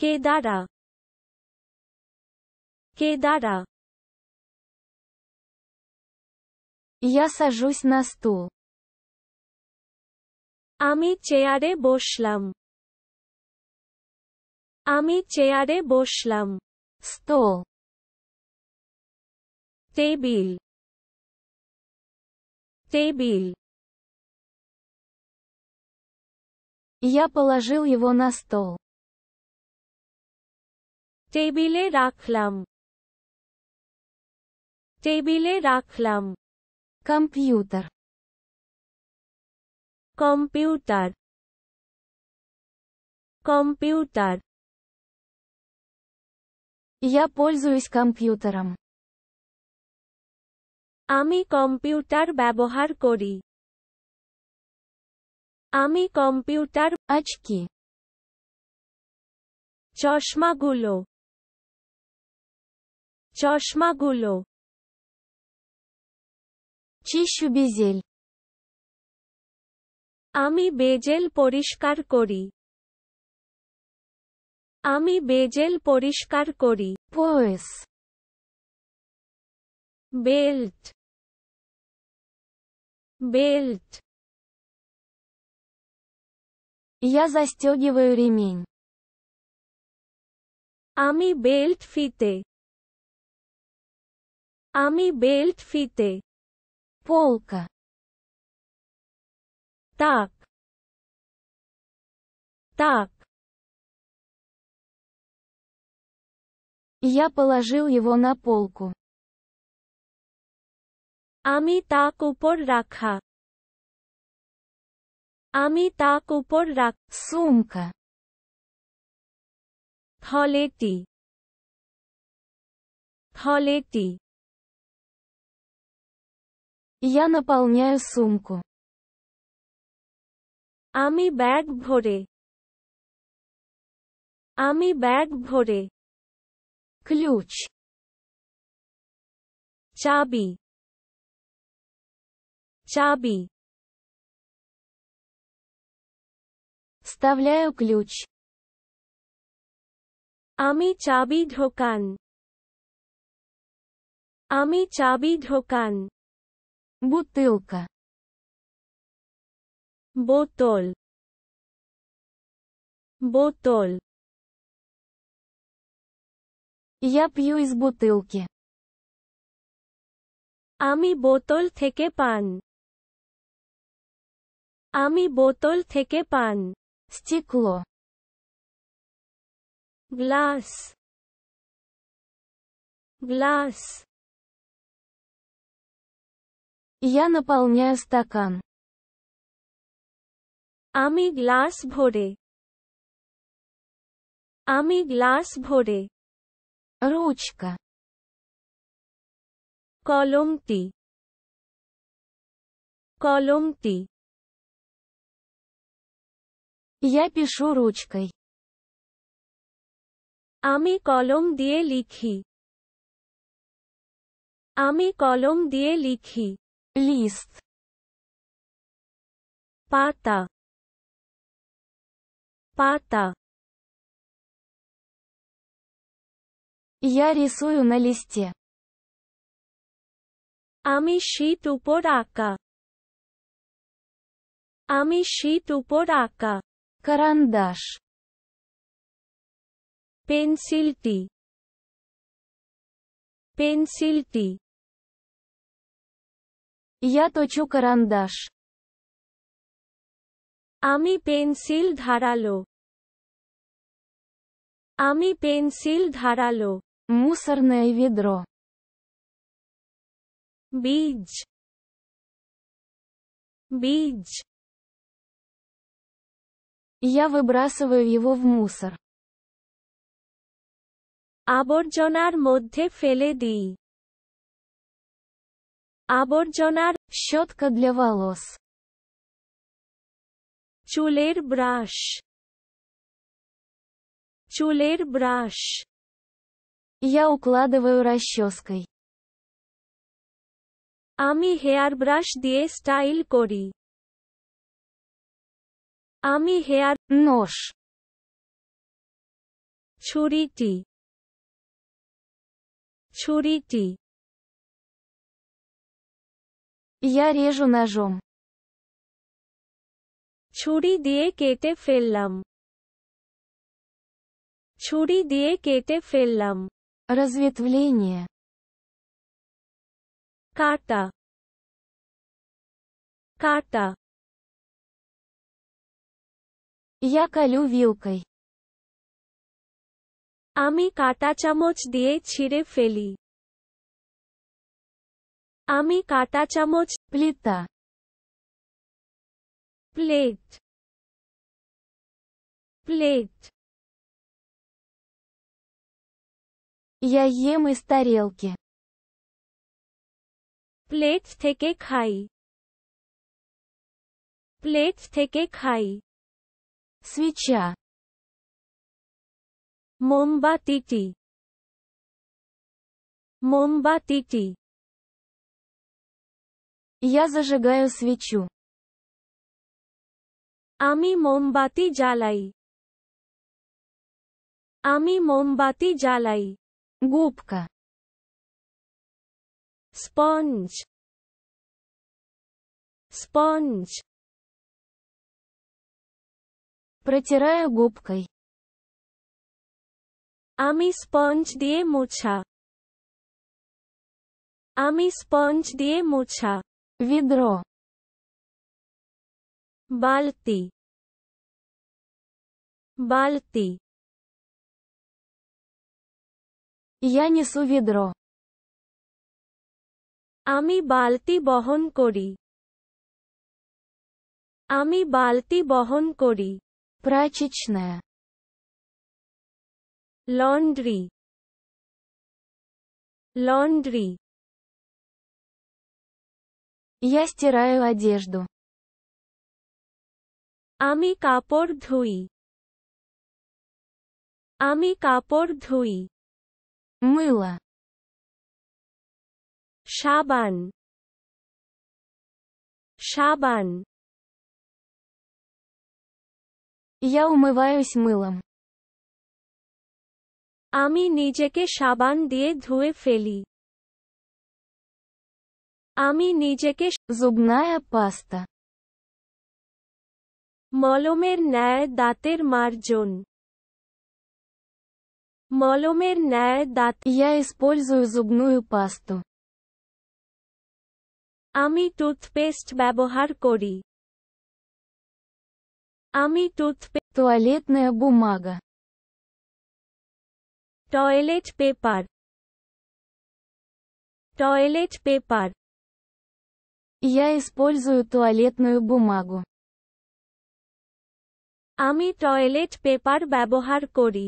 কে দ্বারা কে দ্বারা Я сажусь на стул. আমি চেয়ারে বসলাম আমি চেয়ারে বসলাম Стол. Table table Я положил его на стол. টেবিলে রাখলাম টেবিলে রাখলাম Компьютер. Computer computer Я пользуюсь компьютером. আমি কম্পিউটার ব্যবহার করি আমি কম্পিউটার Очки. চশমাগুলো চশমাগুলো Чищу безель. আমি বেজেল পরিষ্কার করি আমি বেজেল পরিষ্কার করি Пояс. Belt belt Я застегиваю ремень. আমি বেল্ট ফিতে আমি বেল্ট ফিতে Полка. তাক তাক Я положил его на полку. আমি তাক উপর রাখা আমি তাক উপর রাখ Сумка. থলেটি থলেটি Я наполняю сумку. আমি ব্যাগ ভরে আমি ব্যাগ ভরে Ключ. চাবি চাবি Вставляю ключ. আমি চাবি ঢোকান আমি চাবি ঢোকান Бутылка. বোতল বোতল Я пью из бутылки. আমি বোতল থেকে পান আমি বোতল থেকে পান Стекло. Glass glass Я наполняю стакан. আমি গ্লাস ভরে আমি গ্লাস ভরে Ручка. কলমটি কলমটি Я пишу ручкой. আমি কলম দিয়ে লিখি আমি কলম দিয়ে লিখি Лист. পাতা পাতা Я рисую на листе. আমি শীত উপর আঁকা আমি শীত উপর আঁকা Карандаш. পেন্সিলটি পেন্সিলটি Я точу карандаш. আমি পেন্সিল ধারালো আমি পেন্সিল ধারালো Мусорное ведро. বীজ বীজ Я выбрасываю его в мусор. আবর্জনার মধ্যে ফেলে দিই আবর্জনার Щетка для волос. চুলের ব্রাশ চুলের ব্রাশ Я укладываю расческой. আমি হেয়ার ব্রাশ দিয়ে স্টাইল করি আমি হেয়ার Нож. ছুরিটি ছুরিটি Я режу ножом. ছুরি দিয়ে কেটে ফেললাম ছুরি দিয়ে কেটে ফেললাম Разветвление. কাটা কাটা Я колю вилкой. আমি কাটা চামচ দিয়ে ছিঁড়ে ফেলি আমি কাটা চামচ Плита. Plate plate Я ем из тарелки. প্লেট থেকে খাই প্লেট থেকে খাই Свеча. মোমবাতিটি মোমবাতিটি Я зажигаю свечу. আমি মোমবাতি জ্বালাই আমি মোমবাতি জ্বালাই Губка. Sponge sponge Протираю губкой. আমি স্পঞ্জ দিয়ে মোছা আমি স্পঞ্জ দিয়ে মোছা ведро Бальти. Бальти. Я несу ведро. Ами бальти бохон кори. Ами бальти бохон кори. Прачечная. Laundry. Laundry. Я стираю одежду. আমি কাপড় ধুই আমি কাপড় ধুই Мыло. সাবান সাবান Я умываюсь мылом. আমি নিজেকে সাবান দিয়ে ধুয়ে ফেলি আমি নিজেকে Зубная паста. মলমের ন্যায় দাঁতের মার্জন মলমের ন্যায় দাঁত Я использую зубную пасту. আমি টুথপেস্ট ব্যবহার করি আমি টুথপে Туалетная бумага. Toilet paper toilet paper Я использую туалетную бумагу. আমি টয়লেট পেপার ব্যবহার করি